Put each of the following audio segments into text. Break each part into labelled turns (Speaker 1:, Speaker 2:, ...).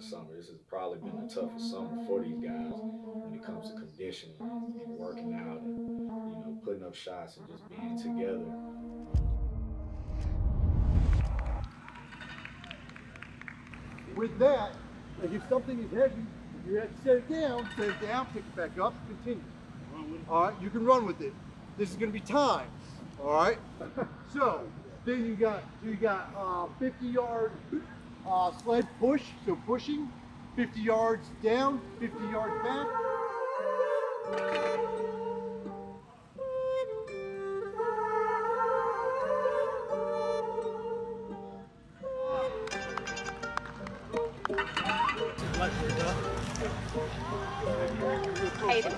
Speaker 1: the summer. This has probably been the toughest summer for these guys when it comes to conditioning and working out and you know putting up shots and just being together.
Speaker 2: With that, like if something is heavy, you have to set it down, set it down, pick it back up, continue. All right, you can run with it. This is going to be time. All right. so then you got you got uh, 50 yard uh, sled push, so pushing, 50 yards down, 50 yards back.
Speaker 3: Hayden.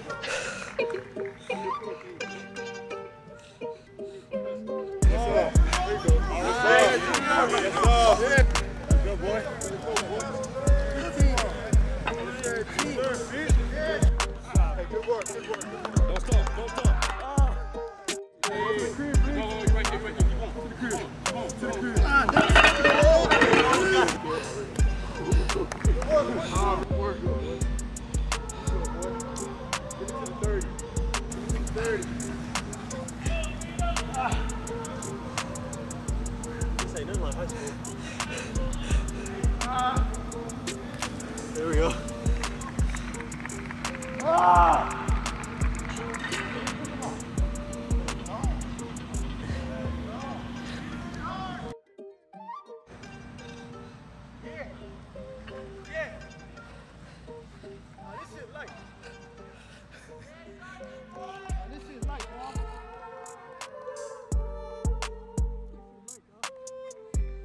Speaker 2: There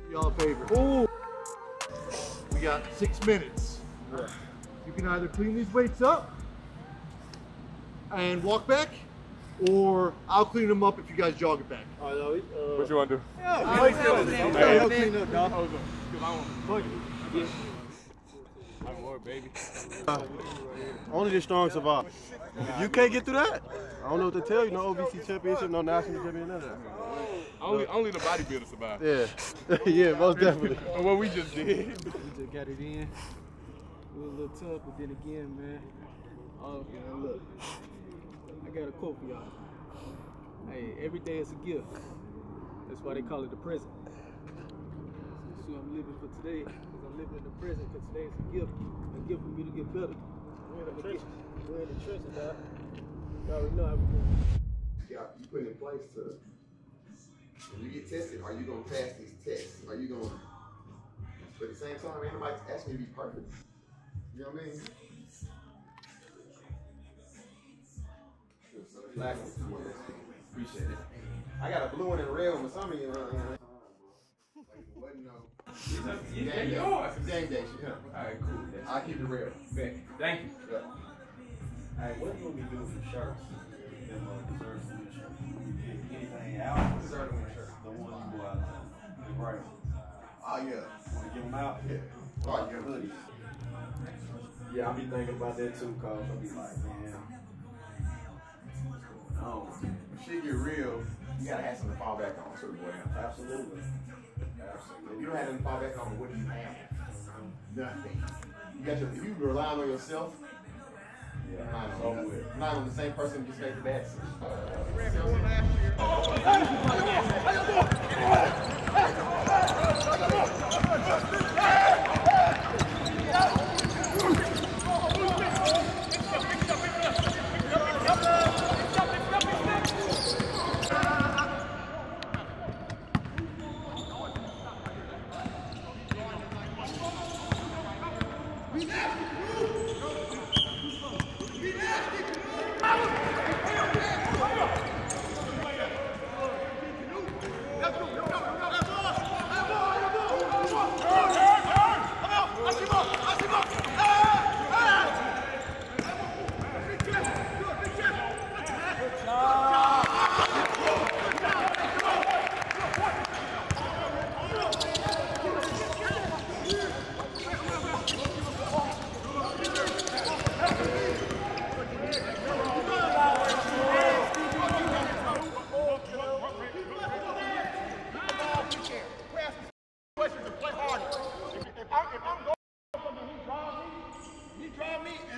Speaker 2: Y'all favor. Ooh. We got six minutes. You can either clean these weights up and walk back, or I'll clean them up if you guys jog it back.
Speaker 4: Uh, what you want to do?
Speaker 2: I'll clean up, dog.
Speaker 4: I'm more, baby.
Speaker 5: Uh, only the strong survive. If you can't get through that, I don't know what to tell you. No OVC championship, no national championship, none of that.
Speaker 4: Only, only the bodybuilder survived.
Speaker 5: Yeah, yeah, most definitely.
Speaker 4: What we just did.
Speaker 6: We just got it in. We was a little tough, but then again, man. Oh, man, look. I got a quote for y'all. Hey, every day is a gift. That's why they call it the present. So I'm living for today, because I'm living in the present, because today is a gift. A gift for me to get better. We're in the trenches. We're in the trenches, dog. You already know how we do.
Speaker 7: got you put in place to when you get tested, are you gonna pass these tests? Are you gonna but at the same time ain't nobody asking you to be perfect. You know what I mean? Black one. Appreciate it. I got a blue one and a red one, but some of you uh, wasn't no Game day. Game day shit. Alright, cool. I'll keep it real.
Speaker 4: Thank you.
Speaker 7: Yeah.
Speaker 8: Hey, what will we do for shirts? Them uh, deserve to win shirts. Anything out?
Speaker 7: Deserve to win shirt.
Speaker 8: The one you go out there. Right.
Speaker 7: Oh yeah.
Speaker 8: Wanna give them out?
Speaker 7: Yeah. Oh yeah.
Speaker 8: Hoodies.
Speaker 1: Yeah, I'll be thinking about that too, cause I'll be like, man,
Speaker 7: Um, when shit get real, you gotta have something to fall back on, certain way.
Speaker 8: Absolutely. Absolutely.
Speaker 7: If you don't have nothing to fall back on, what do you have? Nothing. You got your, if you relying on yourself,
Speaker 8: Yeah.
Speaker 7: relying
Speaker 8: It's
Speaker 7: on,
Speaker 8: over
Speaker 7: nothing. on the same person who just made the bad decision.
Speaker 2: Go,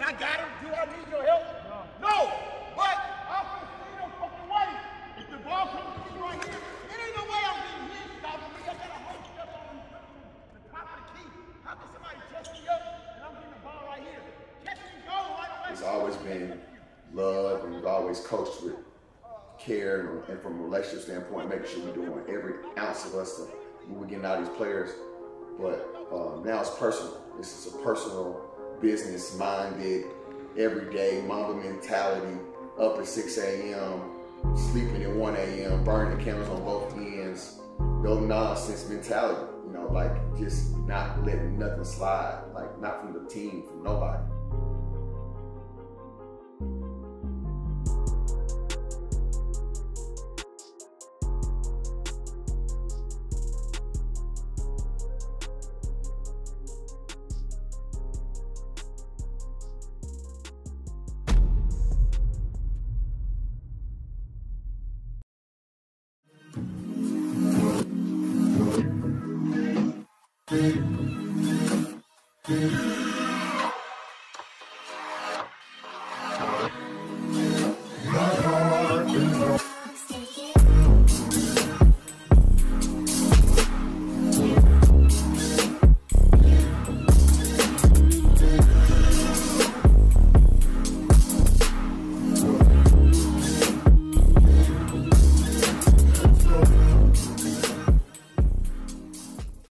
Speaker 3: I got him. Do I need your help? No. But I'm gonna see no fucking way. If the ball comes to me right here, it ain't no way I'm getting hit. Stopping me. I got a whole step on the top of the key. How can somebody catch me up and I'm getting the ball right here? Catch me go right away.
Speaker 7: It's always been love, and we've always coached with care and, from a relationship standpoint, making sure we're doing every ounce of us to we're getting out of these players. But um, now it's personal. This is a personal, business minded, everyday Mamba mentality. Up at 6 a.m., sleeping at 1 a.m., burning the candles on both ends. No nonsense mentality. You know, like just not letting nothing slide. Like not from the team, from nobody.